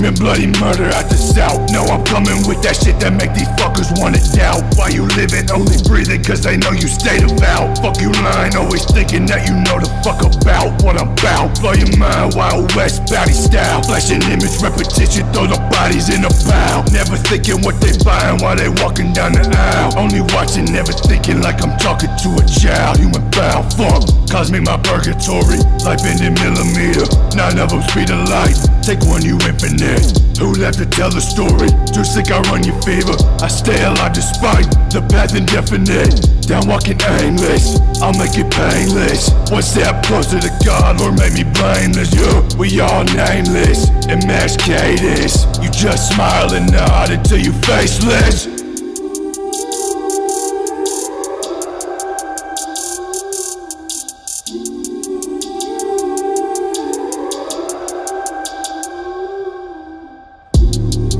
bloody murder at the south. No, I'm coming with that shit that make these fuckers wanna doubt. Why you living, only breathing, cause they know you stayed about. Fuck you lying, always thinking that you know the fuck about what I'm about. Blow your mind, Wild West, body style. Flashing image, repetition, throw the bodies in a pile. Never thinking what they buying while they walking down the aisle. Only watching, never thinking like I'm talking to a child. Human foul, fuck, cosmic my purgatory. Life in a millimeter, Nine of them speed of light. Take one, you infinite. Who left to tell the story? Too sick, I run your fever. I stay alive despite the path indefinite. Down walking aimless, I'll make it painless. One step closer to God, Lord make me blameless. Yeah, we all nameless and. You just smile and nod until you faceless. Thank you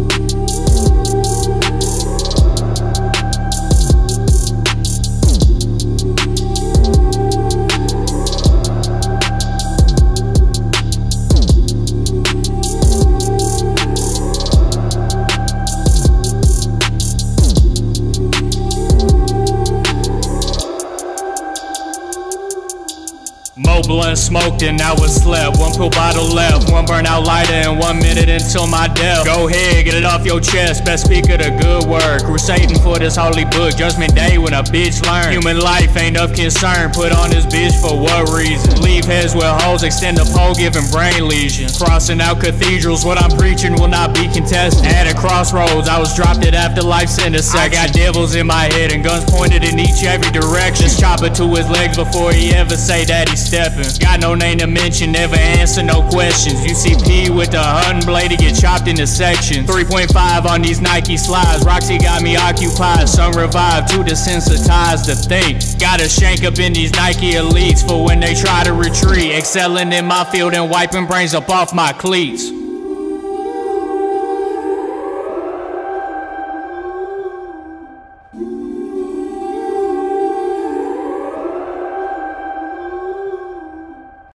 Mo blunt smoked and I was slept. One pill bottle left, one burnout lighter, and one minute until my death. Go ahead, get it off your chest. Best speaker, the good word. Crusading for this holy book. Judgment day when a bitch learn. Human life ain't of concern. Put on this bitch for what reason? Leave heads with holes, extend the pole, giving brain lesions. Crossing out cathedrals, what I'm preaching will not be contested. At a crossroads, I was dropped at afterlife's intersection. I got devils in my head and guns pointed in each every direction. Just chop it to his legs before he ever say that he's stepping. Got no name to mention, never answer no questions. UCP with the hunting blade to get chopped into sections. 3.5 on these Nike slides. Roxy got me occupied, some revived, too desensitized to think. Got a shank up in these Nike elites for when they try to retreat. Excelling in my field and wiping brains up off my cleats.